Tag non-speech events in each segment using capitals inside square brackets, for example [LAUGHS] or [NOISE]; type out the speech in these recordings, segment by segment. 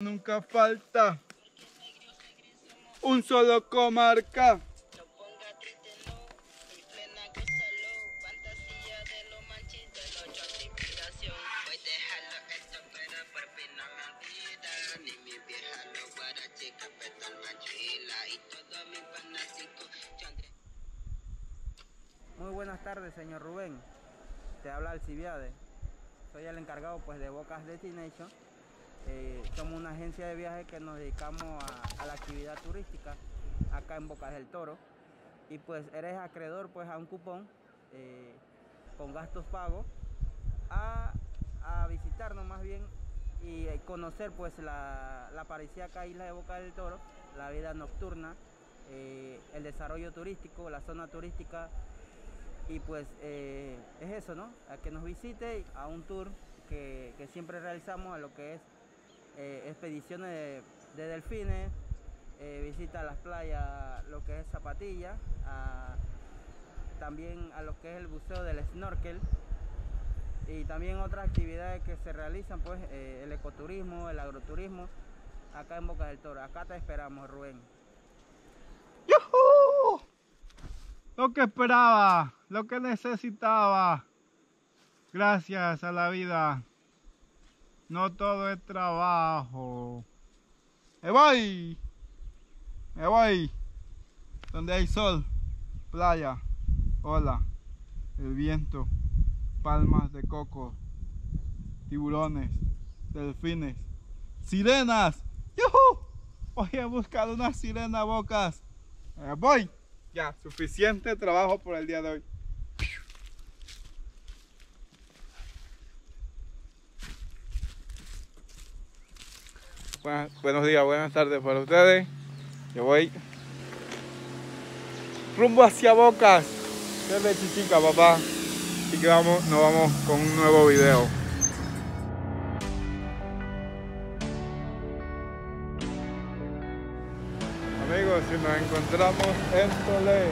Nunca falta un solo comarca. Muy buenas tardes, señor Rubén. Te habla Alcibiade. Soy el encargado pues de Bocas Destination. Eh, somos una agencia de viajes que nos dedicamos a, la actividad turística acá en Bocas del Toro. Y pues eres acreedor pues a un cupón eh, con gastos pagos a, visitarnos más bien y eh, conocer pues la, la isla de Boca del Toro, la vida nocturna, el desarrollo turístico, la zona turística y pues es eso, ¿no? A que nos visite a un tour que, que siempre realizamos a lo que es eh, expediciones de, de delfines, eh, visita a las playas, lo que es Zapatilla, también a lo que es el buceo del snorkel y también otras actividades que se realizan, pues eh, el ecoturismo, el agroturismo, acá en Boca del Toro. Acá te esperamos, Rubén. ¡Yujú! Lo que esperaba, lo que necesitaba. Gracias a la vida. No todo es trabajo. Me voy. Me voy. Donde hay sol, playa, ola, el viento, palmas de coco, tiburones, delfines, sirenas. ¡Yujú! Voy a buscar una sirena bocas. Voy. Ya, suficiente trabajo por el día de hoy. Buenos días, buenas tardes para ustedes. Yo voy rumbo hacia Bocas. Desde Chichica, papá. Así que vamos, nos vamos con un nuevo video. Amigos, si nos encontramos en Tolé,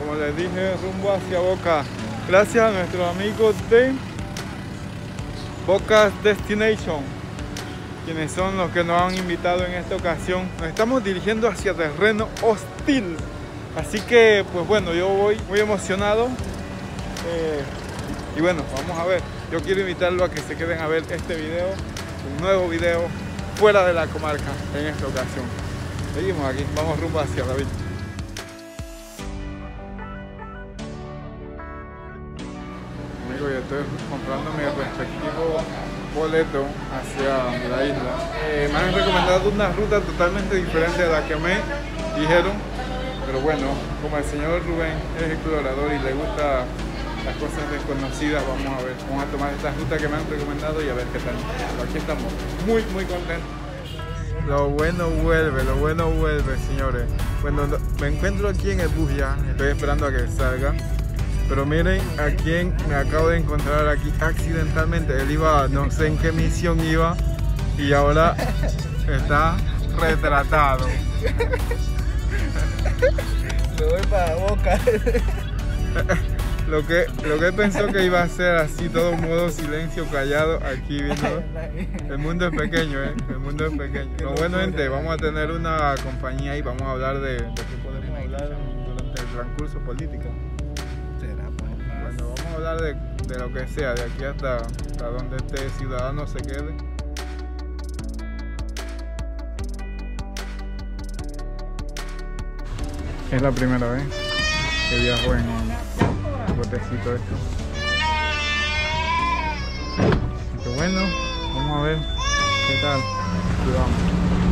como les dije, rumbo hacia Boca. Gracias a nuestros amigos de Bocas Destination, quienes son los que nos han invitado en esta ocasión. Nos estamos dirigiendo hacia terreno hostil. Así que, pues bueno, yo voy muy emocionado. Eh, y bueno, vamos a ver. Yo quiero invitarlo a que se queden a ver este video, un nuevo video fuera de la comarca en esta ocasión. Seguimos aquí, vamos rumbo hacia villa. Amigo, yo estoy comprando mi respectivo boleto hacia la isla. Eh, me han recomendado una ruta totalmente diferente a la que me dijeron. Pero bueno, como el señor Rubén es explorador y le gusta las cosas desconocidas, vamos a ver. Vamos a tomar esta ruta que me han recomendado y a ver qué tal. Aquí estamos, muy, muy contentos. Lo bueno vuelve, lo bueno vuelve, señores. Bueno, no- me encuentro aquí en el bus ya, estoy esperando a que salga. Pero miren a quién me acabo de encontrar aquí accidentalmente. Él iba, no sé en qué misión iba, y ahora está retratado. Me voy para Boca. Lo que, lo que él pensó que iba a ser así, todo modo silencio, callado, aquí viendo. El mundo es pequeño, ¿eh? El mundo es pequeño. Lo bueno, gente, vamos a tener una compañía y vamos a hablar de, de qué podemos hablar durante el transcurso político. Hablar de, de lo que sea, de aquí hasta, hasta donde este ciudadano se quede. Es la primera vez que viajo en el botecito esto. Así que bueno, vamos a ver qué tal. Aquí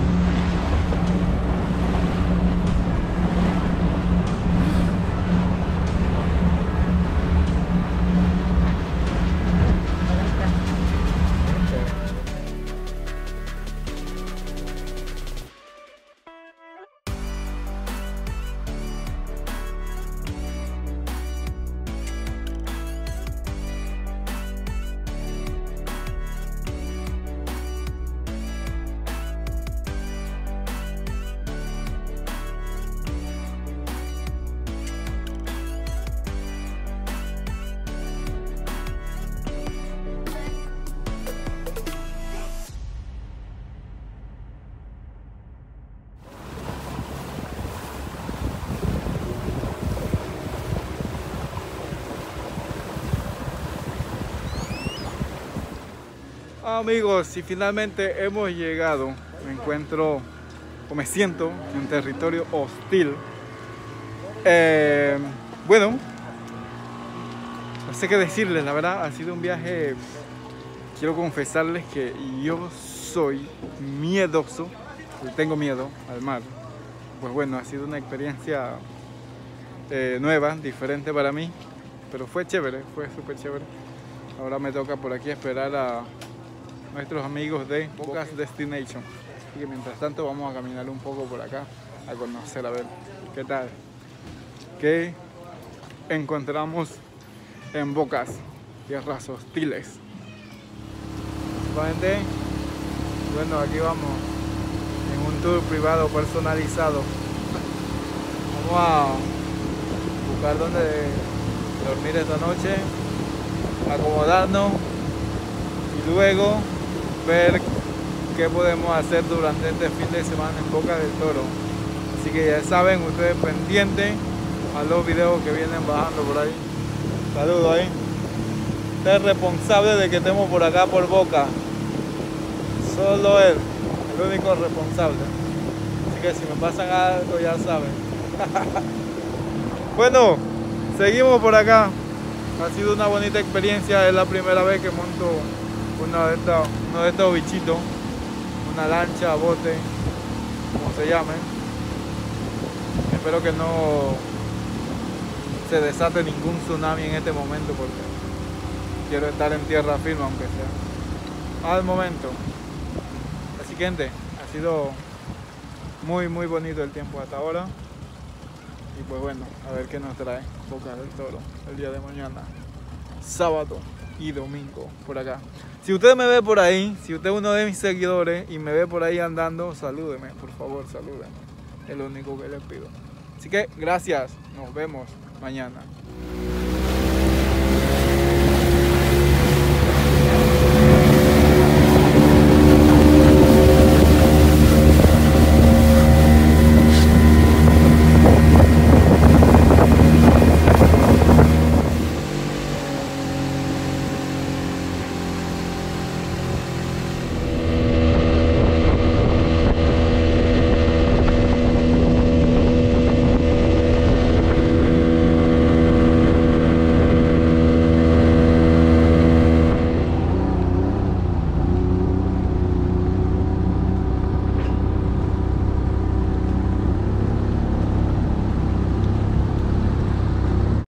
Amigos, y finalmente hemos llegado. Me encuentro o me siento en territorio hostil. Eh, bueno, no sé qué decirles, la verdad, ha sido un viaje. Quiero confesarles que yo soy miedoso, tengo miedo al mar. Pues bueno, ha sido una experiencia eh, nueva, diferente para mí, pero fue chévere, fue súper chévere. Ahora me toca por aquí esperar a nuestros amigos de Bocas Destination. Así mientras tanto vamos a caminar un poco por acá a conocer a ver qué tal. ¿Qué encontramos en Bocas? Tierras hostiles. Bueno, aquí vamos en un tour privado personalizado. Vamos a buscar dónde dormir esta noche, acomodarnos y luego ver qué podemos hacer durante este fin de semana en Boca del Toro. Así que ya saben, ustedes pendientes a los videos que vienen bajando por ahí. Saludos ahí. Usted es responsable de que estemos por acá por Boca. Solo él, el único responsable. Así que si me pasan algo ya saben. [LAUGHS] bueno, seguimos por acá. Ha sido una bonita experiencia, es la primera vez que monto uno de estos, uno de estos bichitos, una lancha, bote, como se llame. Espero que no se desate ningún tsunami en este momento porque quiero estar en tierra firme aunque sea. Al momento. Así que gente, ha sido muy muy bonito el tiempo hasta ahora. Y pues bueno, a ver qué nos trae Boca del Toro el día de mañana, sábado y domingo por acá. Si usted me ve por ahí, si usted es uno de mis seguidores y me ve por ahí andando, salúdeme, por favor, salúdeme. Es lo único que les pido. Así que gracias, nos vemos mañana.